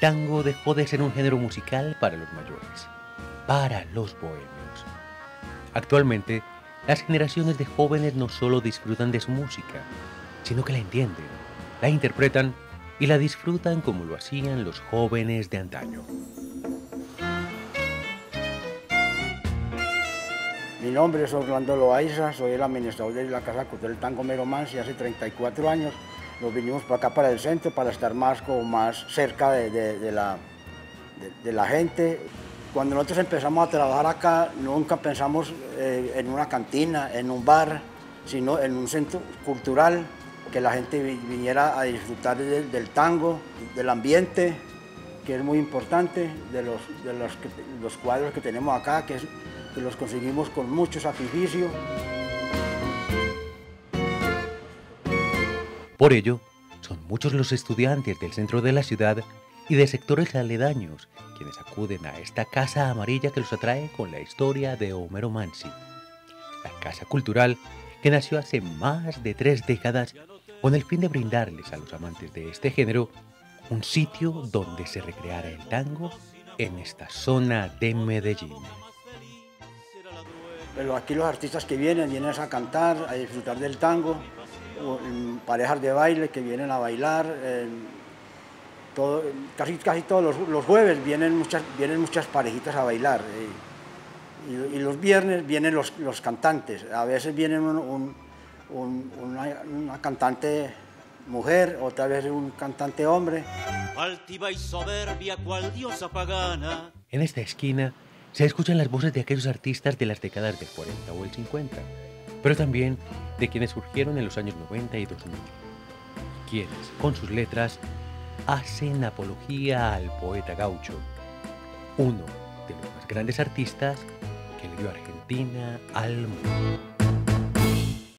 tango dejó de ser un género musical para los mayores, para los bohemios. Actualmente, las generaciones de jóvenes no solo disfrutan de su música, sino que la entienden, la interpretan y la disfrutan como lo hacían los jóvenes de antaño. Mi nombre es Orlando Loaiza, soy el administrador de la Casa Cultural Tango Meromansi hace 34 años. Nos vinimos para acá, para el centro, para estar más, como más cerca de, la, gente. Cuando nosotros empezamos a trabajar acá, nunca pensamos eh, en una cantina, en un bar, sino en un centro cultural, que la gente viniera a disfrutar del, tango, del ambiente, que es muy importante, de los, de los, los cuadros que tenemos acá, que que los conseguimos con mucho sacrificio. Por ello, son muchos los estudiantes del centro de la ciudad y de sectores aledaños quienes acuden a esta casa amarilla que los atrae con la historia de Homero Mansi, la casa cultural que nació hace más de tres décadas con el fin de brindarles a los amantes de este género un sitio donde se recreara el tango en esta zona de Medellín. Pero aquí los artistas que vienen, vienen a cantar, a disfrutar del tango, parejas de baile que vienen a bailar. todo, casi, casi todos los, jueves vienen muchas, vienen muchas parejitas a bailar. Eh, y, los viernes vienen los, cantantes. A veces vienen una, cantante mujer, otra vez un cantante hombre. y soberbia, cual diosa pagana. En esta esquina se escuchan las voces de aquellos artistas de las décadas del 40 o el 50, pero también de quienes surgieron en los años 90 y 2000, quienes, con sus letras, hacen apología al poeta gaucho, uno de los más grandes artistas que le dio Argentina al mundo.